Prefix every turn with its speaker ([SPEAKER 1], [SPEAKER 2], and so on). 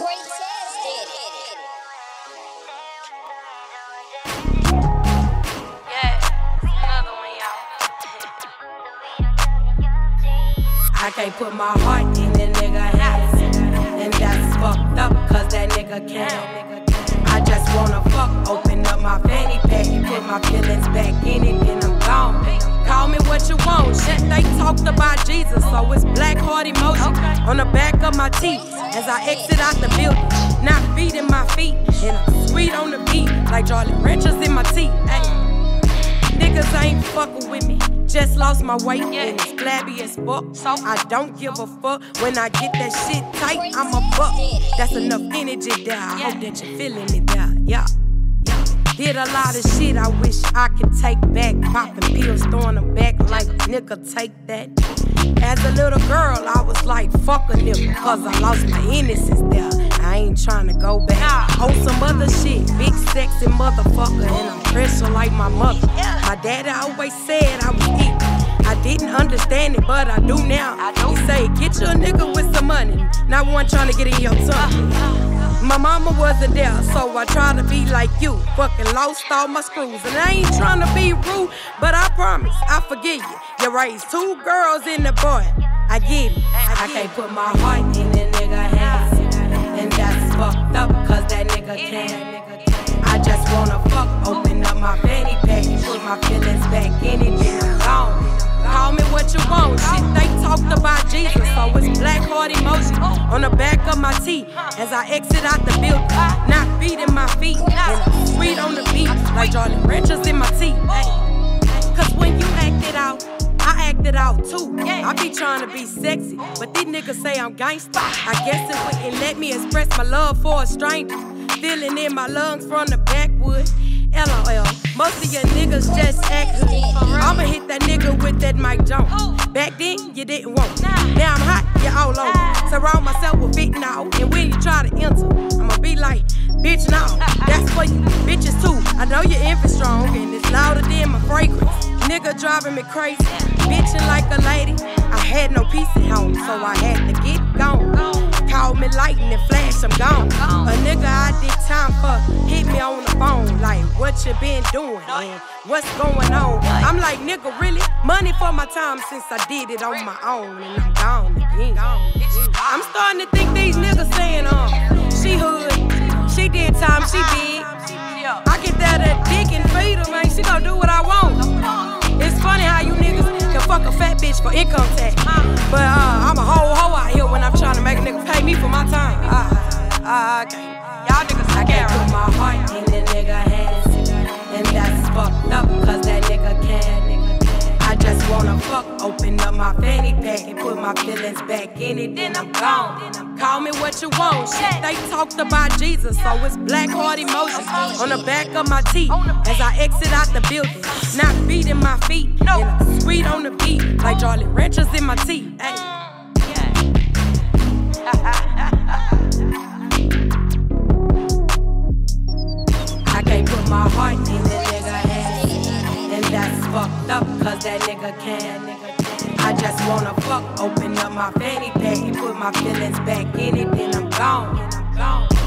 [SPEAKER 1] I can't put my heart in the nigga hands. And that's fucked up, cause that nigga can't. I just wanna fuck, open up my fanny pack put my feelings back in it, then I'm gone. Call me what you want. Shit, they talked about Jesus, so it's black heart emoji on the back of my teeth as I exit out the building. Not feet in my feet, and I'm sweet on the beat, like Jolly Ranchers in my teeth. Ay. Niggas ain't fucking with me. Just lost my weight and it's flabby as fuck. So I don't give a fuck. When I get that shit tight, I'm a buck. That's enough energy there. I hope that you're feeling it there. Yeah. Did a lot of shit I wish I could take back. Popping pills, throwing them back nigga, take that. As a little girl, I was like, fuck a nigga, cause I lost my innocence there. I ain't trying to go back. On some other shit, big sexy motherfucker, and I'm pressure like my mother. My daddy always said I was it. I didn't understand it, but I do now. I do. He say, get you a nigga with some money, not one trying to get in your tongue. My mama wasn't there, so I try to be like you. Fucking lost all my screws. And I ain't trying to be rude, but I promise I forgive you. You raised two girls in the boy. I get it. I can't put my heart in the nigga hands. And that's fucked up, cause that nigga can't. I just wanna fuck, open up my fanny pack and put my feelings back in it, then I'm gone. Call me what you want. Shit, they talked about Jesus, on the back of my teeth as I exit out the building. Not feet in my feet, and sweet on the beat, like Jolly Ranchers in my teeth. Cause when you act it out, I act it out too. I be trying to be sexy, but these niggas say I'm gangsta. I guess it wouldn't let me express my love for a stranger. Feeling in my lungs from the backwood. LOL. Most of your niggas just act. I'ma hit that nigga with that Mike Jones. Back then, you didn't want. Now I'm hot, you all over. Surround myself with big now. And when you try to enter, I'ma be like, bitch, now. That's for you, bitches too. I know your envy strong, and it's louder than my fragrance. Nigga driving me crazy, bitching like a lady. I had no peace at home, so I had to get gone. Me lightning flash, I'm gone. A nigga I did time for hit me on the phone, like, what you been doing? And what's going on? I'm like, nigga, really? Money for my time since I did it on my own, and I'm gone again. I'm starting to think these niggas saying, um, she hood, she did time, she big. I get that a dick and feed her, man. She gon' do what I want. It's funny how you niggas can fuck a fat bitch for income tax. Y'all niggas I can't put my heart in the nigga hands. And that's fucked up, cause that nigga can. I just wanna fuck, open up my fanny pack and put my feelings back in it, then I'm gone. Call me what you want. Shit, they talked about Jesus, so it's black heart emojis on the back of my teeth as I exit out the building. Not feet in my feet, I'm sweet on the beat, like Jolly Ranchers in my teeth. Ay. Nigga can. I just wanna fuck, open up my fanny pack and put my feelings back in it, then I'm gone. Then I'm gone.